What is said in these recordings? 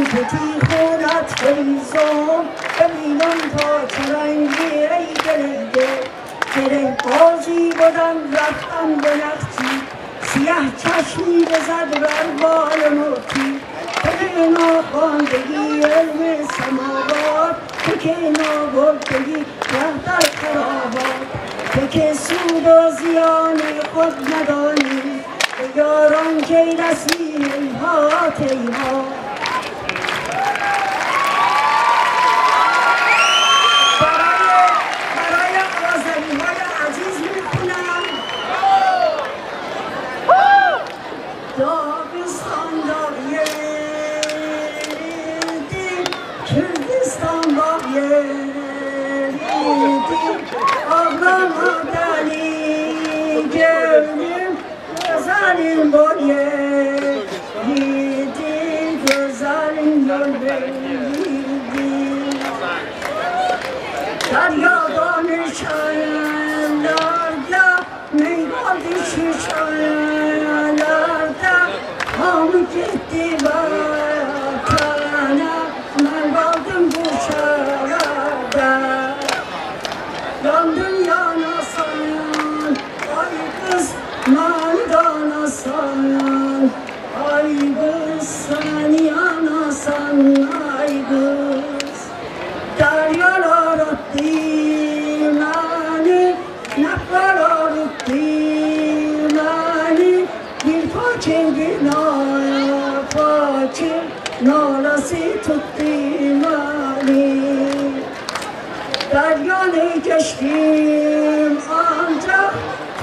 آن پتی خونت بریزم ببینم تا چه رنگی ای دل دل بازی بودم رفتم به نقصی سیه چشمی بزد بر بال موتی که ناخواندگی علم سماوات تو که نابردگی ره در خرابات تو که سود و زیان خود ندانی به یاران کی رسی Yemedim Ablamı beni Gönlüm Zalim bol yedim Zalim bol yedim Dar yabanı çayalarda Meydan düşü çayalarda Hamuk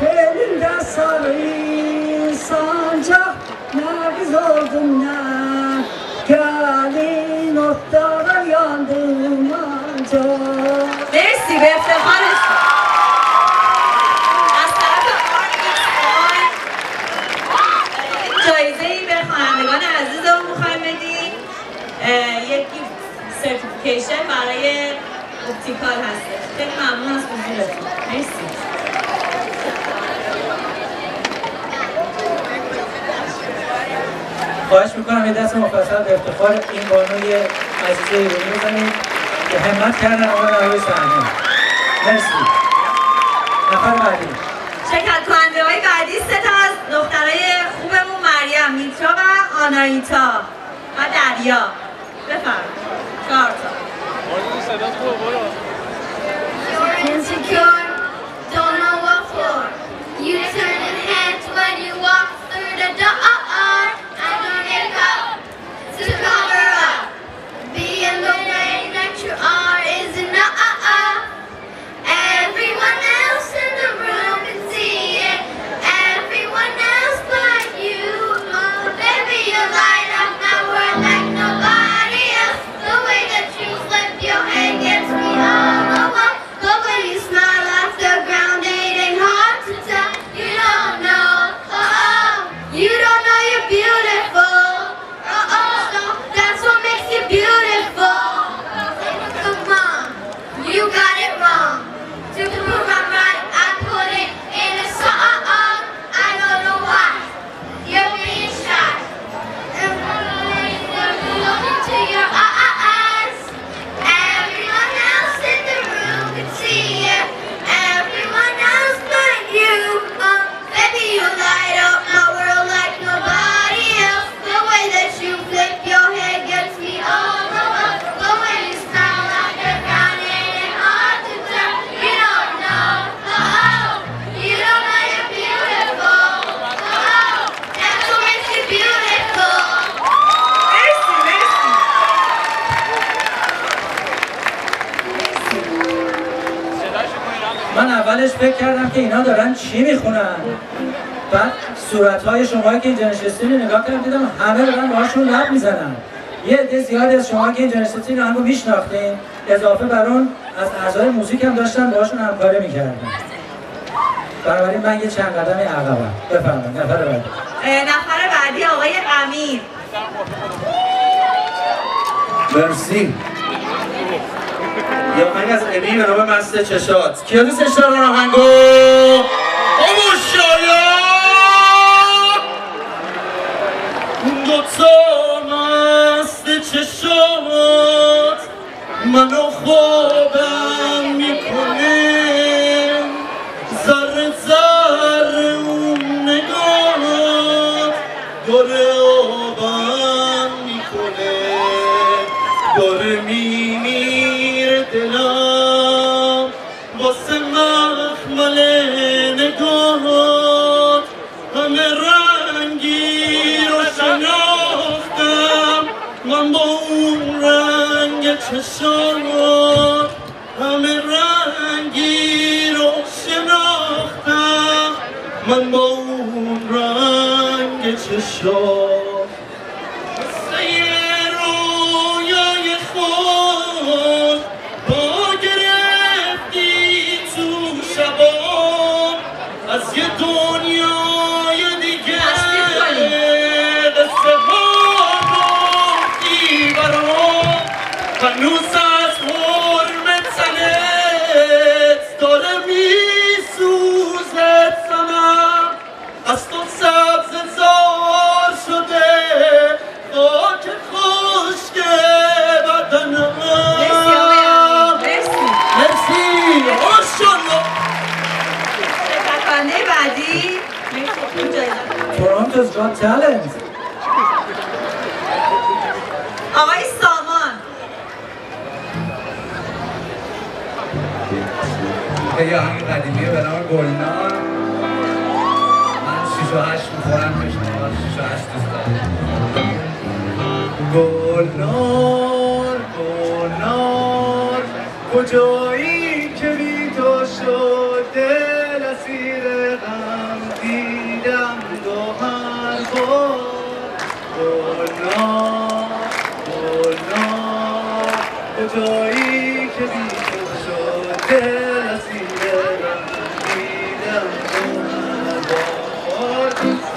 Elinde sarı sancak. Ne biz oldum ne Gelin otlara yandım ancak مرسی به افتخارشون از طرف آرمیکس جایزه ای به خوانندگان عزیزمون می‌خوایم بدیم یک سرتیفیکیشن برای اپتیکال خیلی ممنون از حضورتون مرسی. خواهش می‌کنم یه دست مفصل به افتخار این بانوی عزیز ایرانی بزنید که همت کردن آمدن روی صحنه مرسی. نفر بعدی. شرکت کننده های بعدی سه تا از دخترای خوبمون مریم میترا و آنایتا و دریا. بفرمایید. چهار تا. اولش فکر کردم که اینا دارن چی می‌خونن. بعد صورتهای شما که اینجا نشستین رو نگاه کردم دیدم همه دارن باهاشون لب می‌زنن. یه عده زیادی از شما که اینجا نشستین همو میشناختین. اضافه بر اون از اعضای موزیک هم داشتن باهاشون همکاری می‌کردن. بنابراین من یه چند قدمی عقبم. بفرمایید نفر بعدی. نفر بعدی آقای امیر. مرسی. یه آهنگ از امی به نام مست چشات کیا دوستش دارن آهنگو؟ رنگی رو شناختم. من با اون رنگ چشمات همه رنگی رو شناختم. من با اون رنگ چشمات مثل یه رویای هنوز از حرم تنت داره میسوزه سمم از تو سبز زار شده خاک خشک بدنم. مرسی آقای مرسی. مرسی. ماشاءالله. شرکت کننده بعدی. مرسی. اون جایزه یه آهنگ قدیمیه به نام گلنار. من شیش و هشت می‌خورم پیشنهاد شیش و هشت دوست دارم گلنار گلنار کجایی؟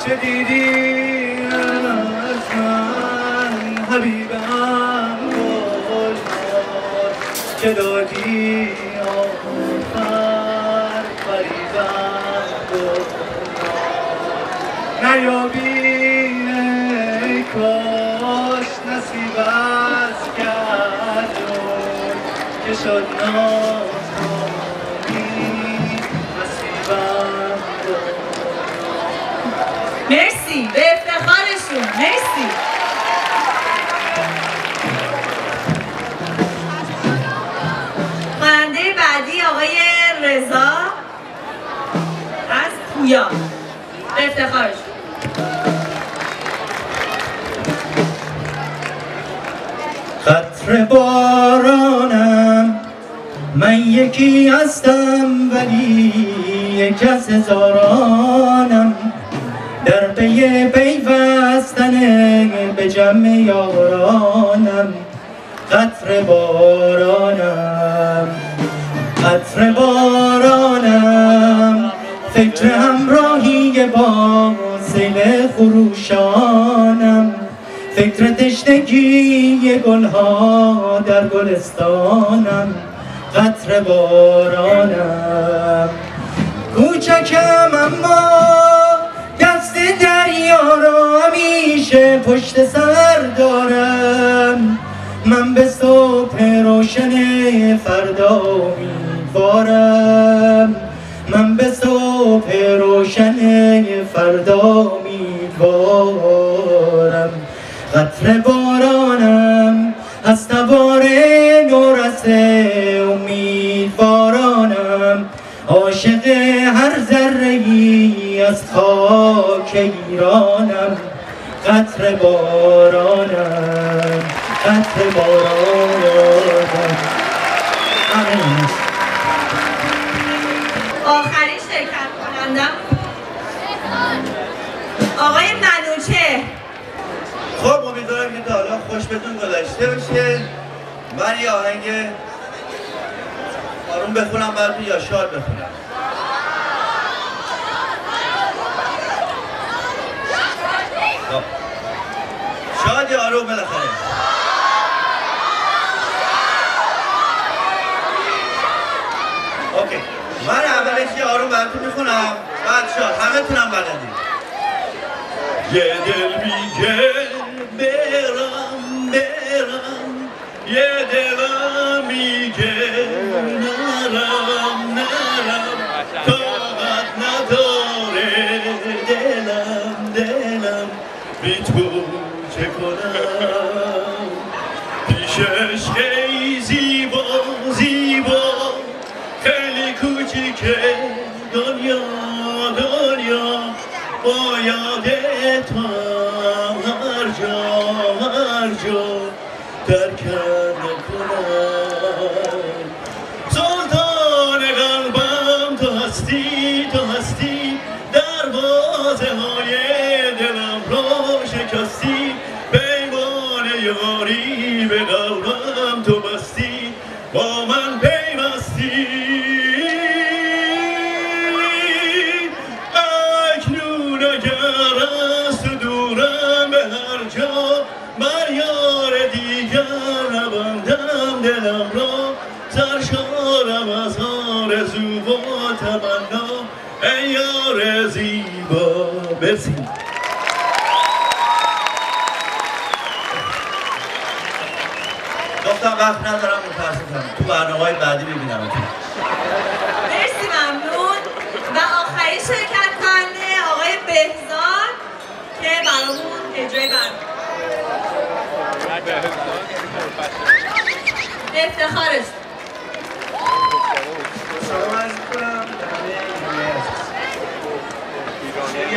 چه دیدی؟ به افتخارشون قطر بارانم من یکی هستم ولی یک از هزارانم. در پی پیوستن به جمع یارانم. قطر بارانم قطر بارانم. فکر همراهی با سیل خروشانم فکر تشنگی گلها در گلستانم قطر بارانم. کوچکم اما دست دریا را همیشه پشت سر دارم. من به صبح روشن فردا امیدوارم. من به صبح روشن فردا امیدوارم. قطر بارانم از تبار نورس امیدوارانم. عاشق هر ذره از خاک ایرانم. قطر بارانم قطر بارانم. کنندم آقای منوچه. خب امیدوارم که تا حالا خوش بهتون گذشته باشه. من یه آهنگ آروم بخونم براتون یا شاد بخونم. خب. شاد یا آروم بالاخره اوکی من اولش یه آروم براتون می‌خونم بعد شاد همه تونم بلدید یه دل میگه برم برم یه دلم میگه نرم نرم طاقت نداره دلم دلم. بی تو چه کنم؟ پیشش هستی تو هستی دروازه های دلم را شکستی. پیمان یاری به قلبم تو بستی. با من پیوستی. اکنون اگر از تو دورم به هر جا بر یار دیگر نبندم دلم را سرشارم از آرزو و تمنا ای یار زیبا. مرسی. گفتم وقت ندارم متاسفم. تو برنامه های بعدی ببینم مرسی ممنون. و آخرین شرکت کننده آقای بهزاد که برامون اجرای برنامه افتخارش سلام عرض کنم در همه شعری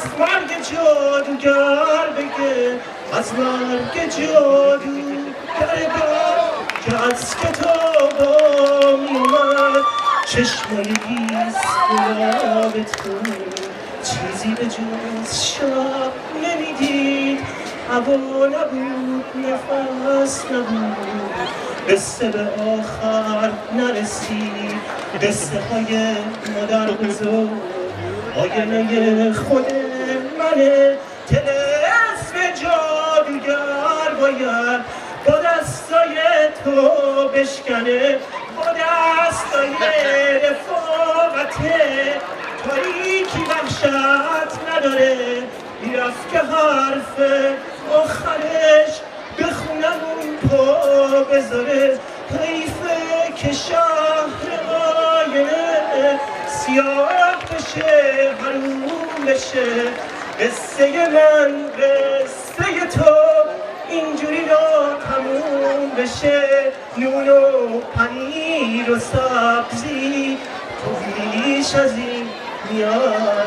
از مرگ جادوگر بگه از مرگ جادوگر با که از کتابا میومد چشمای بیست گلابتون چیزی به جز شب نمی‌دید هوا نبود نفس نبود. قصه به آخر نرسید قصه های مادر بزرگ آینه خود منه تلسم جادوگر باید با دستای تو بشکنه با دستای رفاقته تاریکی وحشت نداره. رفت که حرف آخرش بخونم اون پا بذاره. حیفه که شهر آینه سیاه بشه حروم بشه. قصه من قصه تو اینجوری را تموم بشه. نون و پنیر و سبزی تو بیش از این نیاز